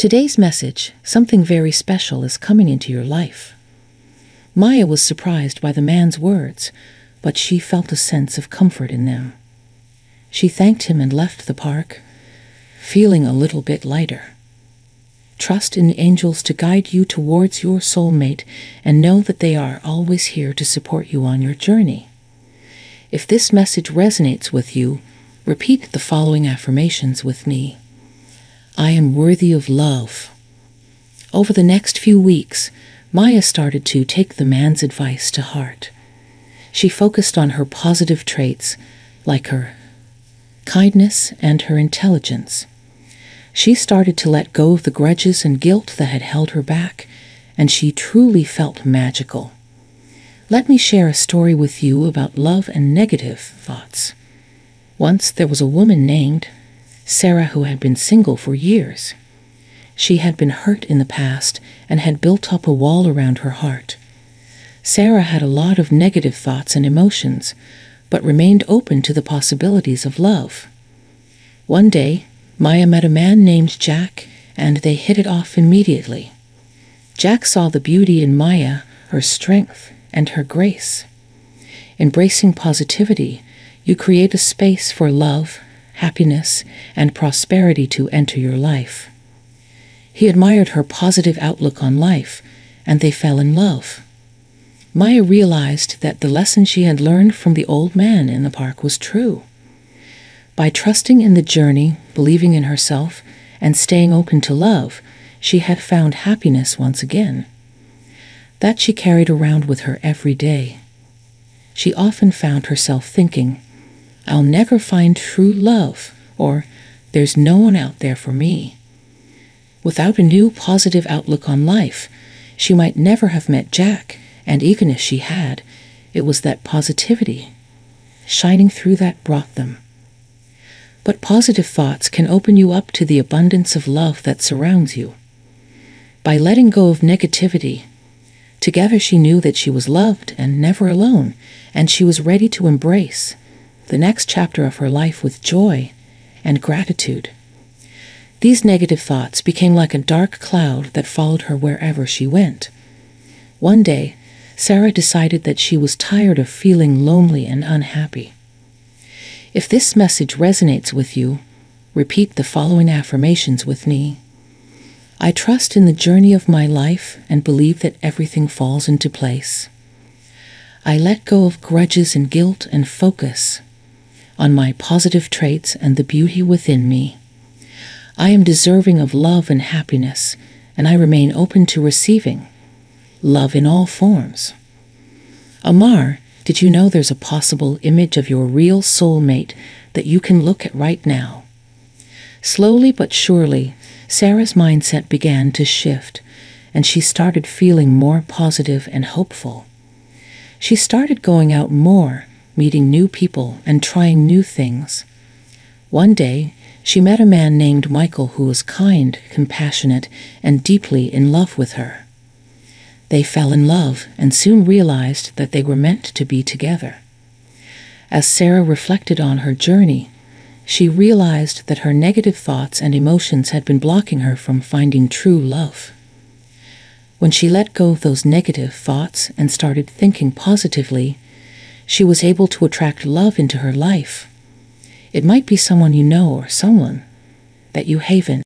Today's message something very special is coming into your life. Maya was surprised by the man's words, but she felt a sense of comfort in them. She thanked him and left the park, feeling a little bit lighter. Trust in angels to guide you towards your soulmate and know that they are always here to support you on your journey. If this message resonates with you, repeat the following affirmations with me. I am worthy of love. Over the next few weeks, Maya started to take the man's advice to heart. She focused on her positive traits, like her kindness and her intelligence. She started to let go of the grudges and guilt that had held her back, and she truly felt magical. Let me share a story with you about love and negative thoughts. Once there was a woman named Sarah who had been single for years. She had been hurt in the past and had built up a wall around her heart. Sarah had a lot of negative thoughts and emotions, but remained open to the possibilities of love. One day, Maya met a man named Jack, and they hit it off immediately. Jack saw the beauty in Maya, her strength, and her grace. Embracing positivity, you create a space for love, happiness, and prosperity to enter your life. He admired her positive outlook on life, and they fell in love. Maya realized that the lesson she had learned from the old man in the park was true. By trusting in the journey, believing in herself, and staying open to love, she had found happiness once again. That she carried around with her every day. She often found herself thinking, I'll never find true love, or there's no one out there for me. Without a new positive outlook on life, she might never have met Jack and even if she had, it was that positivity shining through that brought them. But positive thoughts can open you up to the abundance of love that surrounds you. By letting go of negativity, together she knew that she was loved and never alone, and she was ready to embrace the next chapter of her life with joy and gratitude. These negative thoughts became like a dark cloud that followed her wherever she went. One day, Sarah decided that she was tired of feeling lonely and unhappy. If this message resonates with you, repeat the following affirmations with me. I trust in the journey of my life and believe that everything falls into place. I let go of grudges and guilt and focus on my positive traits and the beauty within me. I am deserving of love and happiness, and I remain open to receiving love in all forms. Amar, did you know there's a possible image of your real soulmate that you can look at right now? Slowly but surely, Sarah's mindset began to shift, and she started feeling more positive and hopeful. She started going out more, meeting new people, and trying new things. One day, she met a man named Michael who was kind, compassionate, and deeply in love with her. They fell in love and soon realized that they were meant to be together. As Sarah reflected on her journey, she realized that her negative thoughts and emotions had been blocking her from finding true love. When she let go of those negative thoughts and started thinking positively, she was able to attract love into her life. It might be someone you know or someone that you haven't